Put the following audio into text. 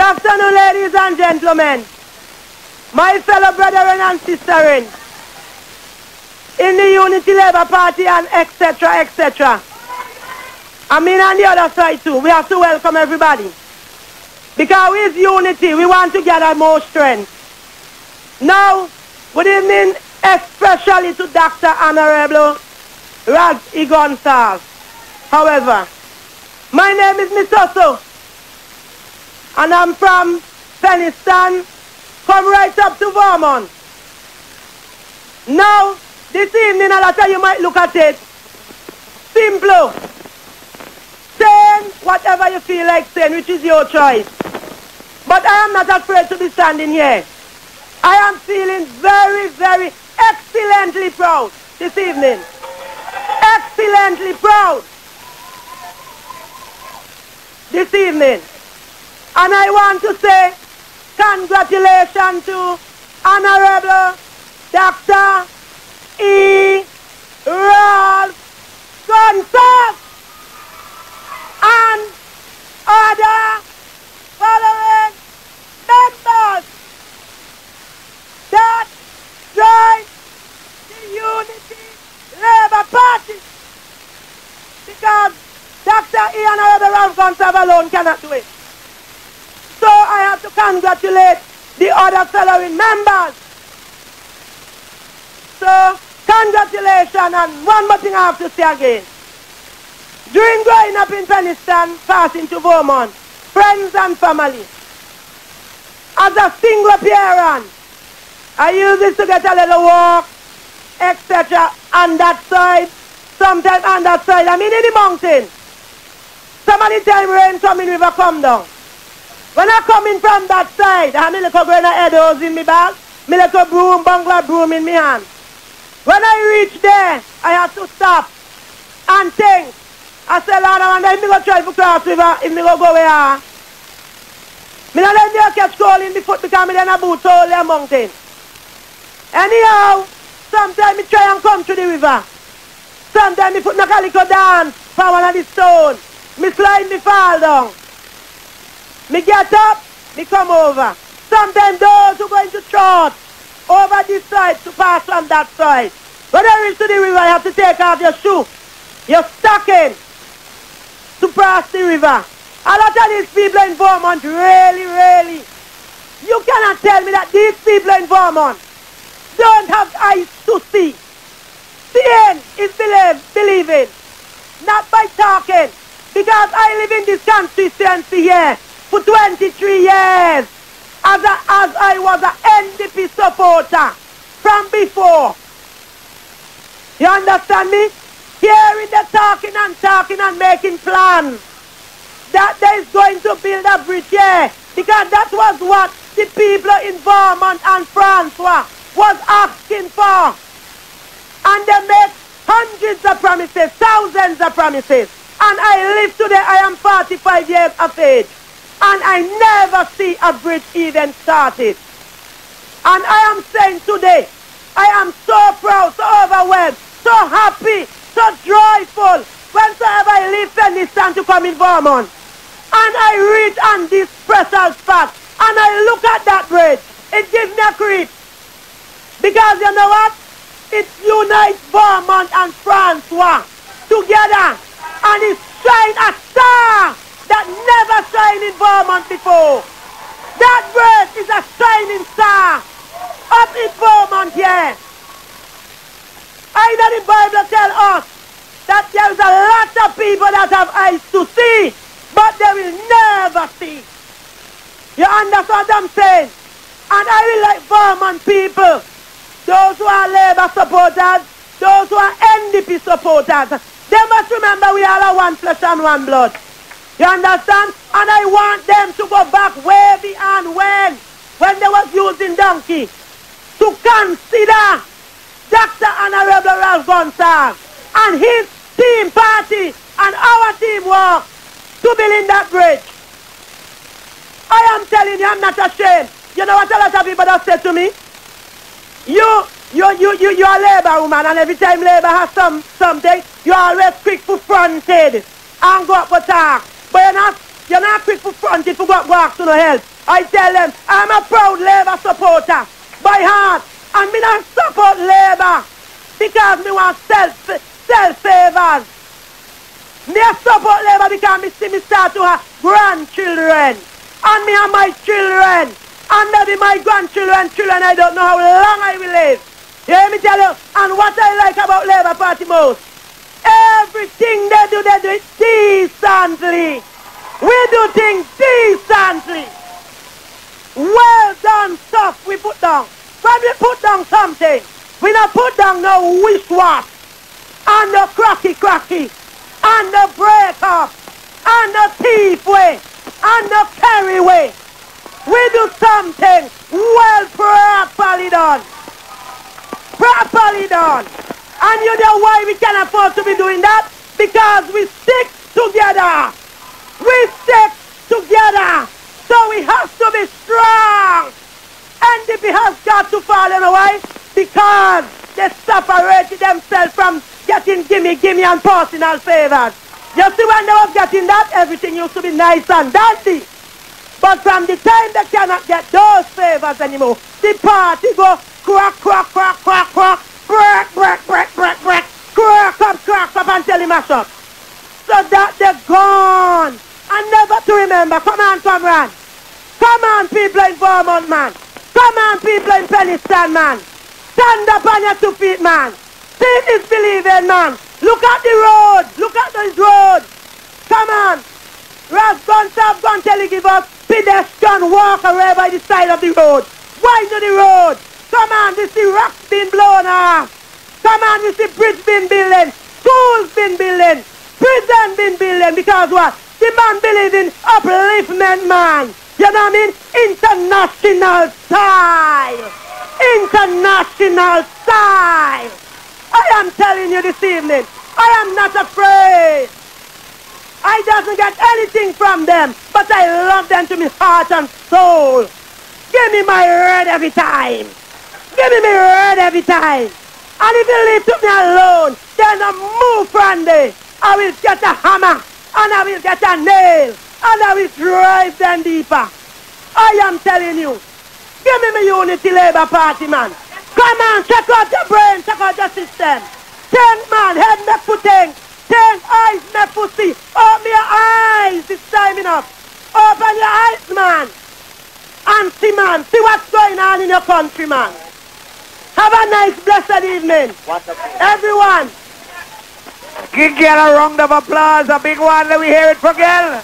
Good afternoon, ladies and gentlemen. My fellow brethren and sisters in the Unity Labour Party and etc., etc. I mean on the other side too. We have to welcome everybody. Because with unity, we want to gather more strength. Now, good evening especially to Dr. Honorable Rags Gonsalves. However, my name is Miss Osso, and I'm from Penniston, come right up to Vermont. Now, this evening, a lot of you might look at it simple. Saying whatever you feel like saying, which is your choice. But I am not afraid to be standing here. I am feeling very, very excellently proud this evening. Excellently proud this evening. And I want to say congratulations to Honorable Dr. E. Ralph Gonsalves and other following members that join the Unity Labour Party because Dr. Ian Honorable Ralph Gonsalves alone cannot do it. So I have to congratulate the other following members. So congratulations and one more thing I have to say again. During growing up in Penniston, passing to Vermont, friends and family, as a single parent, I use this to get a little walk, etc. on that side, sometimes on that side. I mean in the mountain. Somebody tell me rain coming, river come down. When I come in from that side, I have a little grain of headers in my bag, my little broom, bungalow broom in my hand. When I reach there, I have to stop and think. I say, Lord, I wonder if me go try to cross river, if me go go where me not let me catch cold in the foot because me then a boot all the mountain. Anyhow, sometimes me try and come to the river. Sometimes me put my calico down for one of the stone. Me slide, me fall down. Me get up, me come over. Sometimes those who go into church over this side to pass from that side. When I reach to the river, you have to take off your shoe, your stocking to pass the river. A lot of these people in Vermont, really, really, you cannot tell me that these people in Vermont don't have eyes to see. Seeing is believe, believing, not by talking. Because I live in this constituency here for 23 years as, as I was an NDP supporter from before. You understand me? Hearing the talking and talking and making plans that there is going to build a bridge here because that was what the people in Vermont and Francois was asking for. And they make hundreds of promises, thousands of promises. And I live today, I am 45 years of age. And I never see a bridge even started. And I am saying today, I am so proud, so overwhelmed, so happy, so joyful, whensoever I leave Penniston to come in Vermont. And I read on this special spot, and I look at that bridge. It gives me a creep. Because you know what? It unites Vermont and Francois together. And it shines a star that never shined in Vermont before. That bridge is a shining star up in Vermont here. I know the Bible tell us that there is a lot of people that have eyes to see, but they will never see. You understand what I'm saying? And I will like Vermont people, those who are Labour supporters, those who are NDP supporters, they must remember we are one flesh and one blood. You understand? And I want them to go back way beyond when, when they was using donkey, to consider Dr. Honorable Ralph Gonsalves and his team party and our teamwork to build that bridge. I am telling you, I'm not ashamed. You know what a lot of people have said to me? You, you, you, you, you're a labor woman, and every time labor has some something, you're always quick to fronted and go up for talk. But you're not You're not quick for front if you got walk to no help. I tell them, I'm a proud Labour supporter by heart. And me not support Labour because me want self, self-favors. Me support Labour because me see me start to have grandchildren. And me and my children. And maybe my grandchildren, children, I don't know how long I will live. Hear me tell you, and what I like about Labour Party most, everything they do, they do it decently. We do things decently. Well done stuff we put down. When we put down something, we not put down no wish-wash, and no cracky-cracky, and no break-up, and no thief way, and no carry way. We do something well properly done. Properly done. And you know why we can afford to be doing that? Because we stick together. We stick together. So we have to be strong. It has got to fall in away, because they separated themselves from getting gimme, gimme and personal favors. You see when they was getting that, everything used to be nice and dandy. But from the time they cannot get those favors anymore, the party go crack, crack, crack, crack, crack, break, break, break, break, break, crack up, crack up until he mash up. So that they're gone. And never to remember. Come on, on. Come on, people in Vermont, man. Come on, people in Penniston, man. Stand up on your two feet, man. See is believing, man. Look at the road. Look at the road. Come on. Ras gun stop gun tell you give us pedestrian walk away by the side of the road. Widen the road. Come on, we see rocks being blown off. Come on, we see bridge being building. Schools being building. Prison being building. Because what? The man believe in upliftment, man. You know what I mean? International style. International style. I am telling you this evening, I am not afraid. I doesn't get anything from them, but I love them to my heart and soul. Give me my red every time. Give me my every time. And if you leave to me alone, then I move from. I will get a hammer, and I will get a nail, and I will drive them deeper. I am telling you. Give me my Unity Labour Party, man. Come on, check out your brain, check out your system. Think, man, head make for think. Think, eyes for see. Open your eyes, it's time enough. Open your eyes, man. And see, man, see what's going on in your country, man. Have a nice, blessed evening. Everyone. Give girl a round of applause, a big one. Let me hear it for girl.